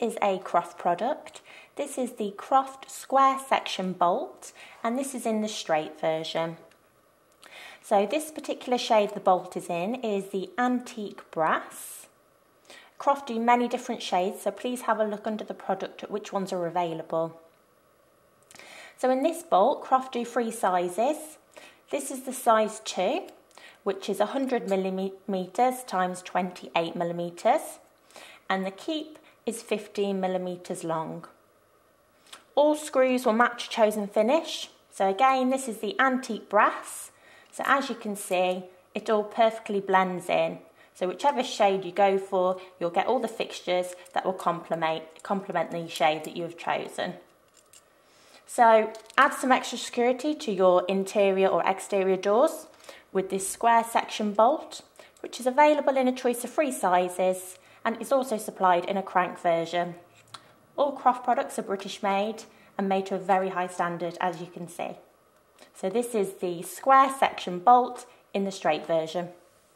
is a Croft product. This is the Croft square section bolt and this is in the straight version. So this particular shade the bolt is in is the antique brass. Croft do many different shades so please have a look under the product at which ones are available. So in this bolt Croft do three sizes. This is the size 2 which is 100 millimeters times 28 millimeters and the keep is 15 millimeters long. All screws will match chosen finish. So again, this is the antique brass. So as you can see, it all perfectly blends in. So whichever shade you go for, you'll get all the fixtures that will complement, complement the shade that you have chosen. So add some extra security to your interior or exterior doors with this square section bolt, which is available in a choice of three sizes and is also supplied in a crank version. All Croft products are British made and made to a very high standard as you can see. So this is the square section bolt in the straight version.